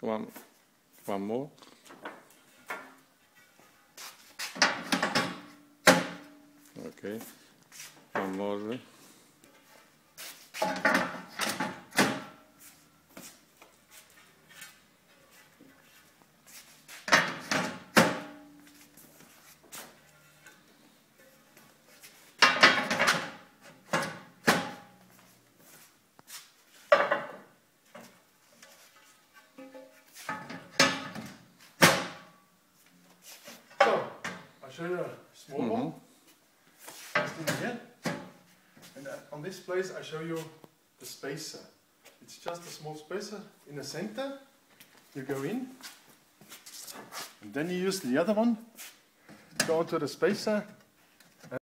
One, one more. Okay, one more. You a small one. Just in here. And uh, on this place, I show you the spacer. It's just a small spacer in the center. You go in. And then you use the other one. Go onto the spacer